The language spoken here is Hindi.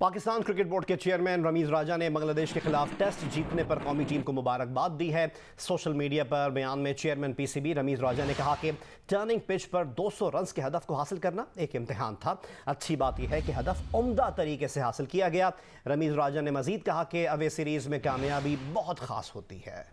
पाकिस्तान क्रिकेट बोर्ड के चेयरमैन रमीज राजा ने बांग्लादेश के खिलाफ टेस्ट जीतने पर कौमी टीम को मुबारकबाद दी है। सोशल मीडिया पर बयान में चेयरमैन पीसीबी रमीज राजा ने कहा कि टर्निंग पिच पर 200 रन के हदफ को हासिल करना एक इम्तहान था। अच्छी बात यह है कि हदफ उमदा तरीके से हासिल किया गया। रमीज राजा ने मजीद कहा कि अवे सीरीज़ में कामयाबी बहुत खास होती है।